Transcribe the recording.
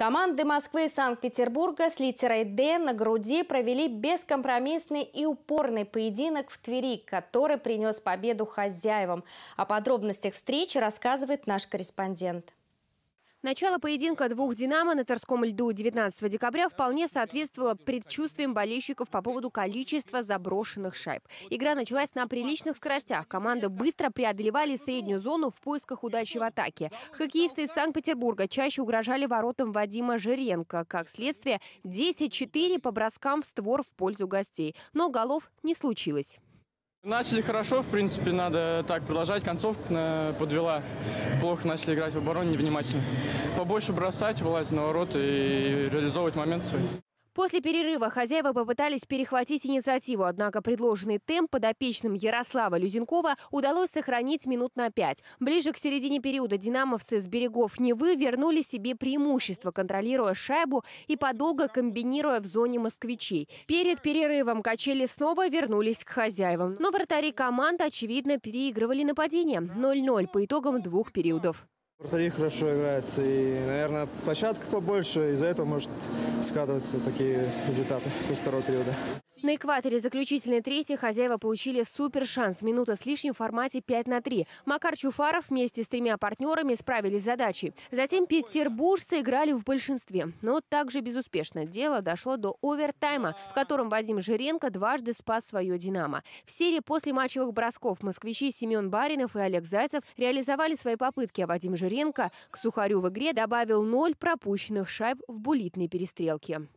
Команды Москвы и Санкт-Петербурга с литерой «Д» на груди провели бескомпромиссный и упорный поединок в Твери, который принес победу хозяевам. О подробностях встречи рассказывает наш корреспондент. Начало поединка двух «Динамо» на Тверском льду 19 декабря вполне соответствовало предчувствиям болельщиков по поводу количества заброшенных шайб. Игра началась на приличных скоростях. Команды быстро преодолевали среднюю зону в поисках удачи в атаке. Хоккеисты из Санкт-Петербурга чаще угрожали воротам Вадима Жиренко. Как следствие, 10-4 по броскам в створ в пользу гостей. Но голов не случилось. Начали хорошо, в принципе, надо так продолжать. Концовка подвела. Плохо начали играть в обороне, невнимательно. Побольше бросать, вылазить на ворота и реализовывать момент свой. После перерыва хозяева попытались перехватить инициативу, однако предложенный темп подопечным Ярослава Люзенкова удалось сохранить минут на пять. Ближе к середине периода динамовцы с берегов Невы вернули себе преимущество, контролируя шайбу и подолго комбинируя в зоне москвичей. Перед перерывом качели снова вернулись к хозяевам. Но вратари команд, очевидно, переигрывали нападение. 0-0 по итогам двух периодов. Вратари хорошо играют, и, наверное, площадка побольше, из-за этого может складываться такие результаты после второго периода. На экваторе заключительной трети хозяева получили супер шанс. Минута с лишним в формате 5 на 3. Макар Чуфаров вместе с тремя партнерами справились с задачей. Затем петербуржцы играли в большинстве. Но также безуспешно. Дело дошло до овертайма, в котором Вадим Жиренко дважды спас свое «Динамо». В серии после матчевых бросков москвичи Семен Баринов и Олег Зайцев реализовали свои попытки, а Вадим Жиренко Сидоренко к Сухарю в игре добавил ноль пропущенных шайб в булитной перестрелке.